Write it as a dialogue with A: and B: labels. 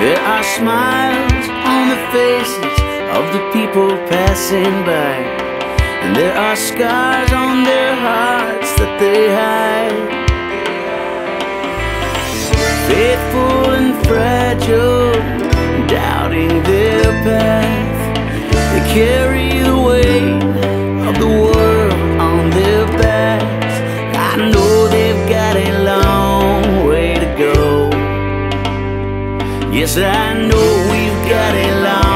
A: There are smiles on the faces of the people passing by, and there are scars on their hearts that they hide. Faithful and fragile, doubting their path, they carry Yes, I know we've got it long